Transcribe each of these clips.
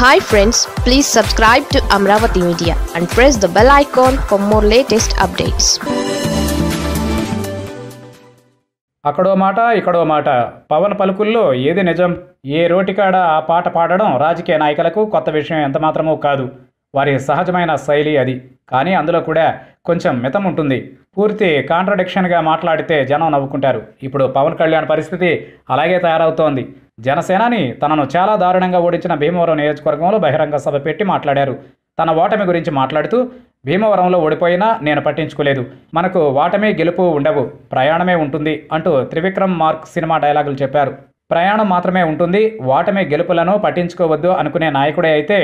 Hi friends please subscribe to Amaravati media and press the bell icon for more latest updates అక్కడో మాట ఇక్కడో మాట. పవన్ పలుకుల్లో ఏది నిజం? ఏ రోటికాడ ఆ పాట పాడడం రాజకీయ నాయకులకు కొత్త విషయం ఎంతమాత్రమూ కాదు. వారి సహజమైన శైలి అది. కానీ అందులో కూడా కొంచెం మితం ఉంటుంది. పూర్తి కాంట్రడిక్షన్గా మాట్లాడితే జనం నవ్వుకుంటారు. ఇప్పుడు పవన్ కళ్యాణ్ పరిస్థితి అలాగే తయారవుతోంది. జనసేనాని తనను చాలా దారుణంగా ఓడించిన భీమవరం నియోజకవర్గంలో బహిరంగ సభ పెట్టి మాట్లాడారు. తన ఓటమి గురించి మాట్లాడుతూ భీమవరంలో ఓడిపోయినా నేను పట్టించుకోలేదు. మనకు ఓటమి గెలుపు ఉండవు. ప్రయాణమే ఉంటుంది అంటూ త్రివిక్రమ్ మార్క్ సినిమా డైలాగులు చెప్పారు. ప్రయాణం మాత్రమే ఉంటుంది. ఓటమి గెలుపులను పట్టించుకోవద్దు అనుకునే నాయకుడే అయితే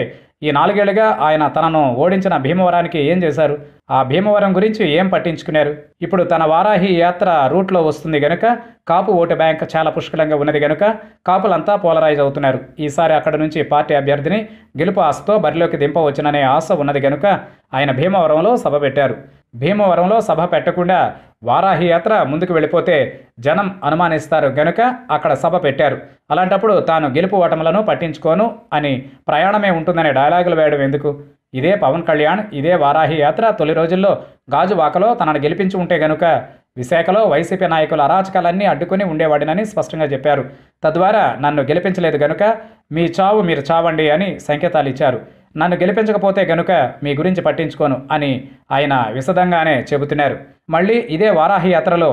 ఈ నాలుగేళ్ళుగా ఆయన తనను ఓడించిన భీమవరానికి ఏం చేశారు? ఆ భీమవరం గురించి ఏం పట్టించుకున్నారు? ఇప్పుడు తన వారాహి యాత్ర రూట్లో వస్తుంది గనుక కాపు ఓటు బ్యాంక్ చాలా పుష్కలంగా ఉన్నది గనుక కాపులంతా పోలరైజ్ అవుతున్నారు. ఈసారి అక్కడ నుంచి పార్టీ అభ్యర్థిని గెలుపు ఆశతో బరిలోకి దింపవచ్చుననే ఆశ ఉన్నది గనుక ఆయన భీమవరంలో సభ పెట్టారు. భీమవరంలో సభ పెట్టకుండా వారాహి యాత్ర ముందుకు వెళ్ళిపోతే జనం అనుమానిస్తారు గనుక అక్కడ సభ పెట్టారు. అలాంటప్పుడు తాను గెలుపు ఓటములను పట్టించుకోను అని ప్రయాణమే ఉంటుందనే డైలాగులు వేయడం ఎందుకు? ఇదే పవన్ కళ్యాణ్ ఇదే వారాహి యాత్ర తొలి రోజుల్లో గాజువాకలో తనను గెలిపించి ఉంటే గనుక విశాఖలో వైసీపీ నాయకుల అరాచకాలన్నీ అడ్డుకుని ఉండేవాడినని స్పష్టంగా చెప్పారు. తద్వారా నన్ను గెలిపించలేదు గనుక మీ చావు మీరు చావండి అని సంకేతాలు ఇచ్చారు. నన్ను గెలిపించకపోతే గనుక మీ గురించి పట్టించుకోను అని ఆయన విశదంగానే చెబుతున్నారు. మళ్ళీ ఇదే వారాహి యాత్రలో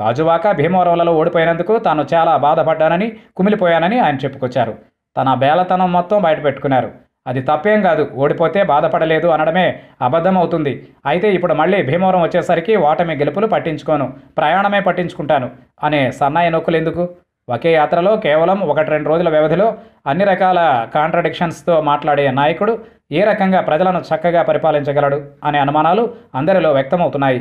గాజువాక భీమవరంలలో ఓడిపోయినందుకు తాను చాలా బాధపడ్డానని కుమిలిపోయానని ఆయన చెప్పుకొచ్చారు. తన బేలతనం మొత్తం బయటపెట్టుకున్నారు. అది తప్పేం కాదు ఓడిపోతే బాధపడలేదు అనడమే అబద్ధం అవుతుంది అయితే ఇప్పుడు మళ్ళీ భీమవరం వచ్చేసరికి ఓటమి గెలుపులు పట్టించుకోను ప్రయాణమే పట్టించుకుంటాను అనే సన్నాయి నొక్కులు ఎందుకు? ఒకే యాత్రలో కేవలం ఒకటి రెండు రోజుల వ్యవధిలో అన్ని రకాల కాంట్రడిక్షన్స్తో మాట్లాడే నాయకుడు ఏ రకంగా ప్రజలను చక్కగా పరిపాలించగలడు అనే అనుమానాలు అందరిలో వ్యక్తమవుతున్నాయి.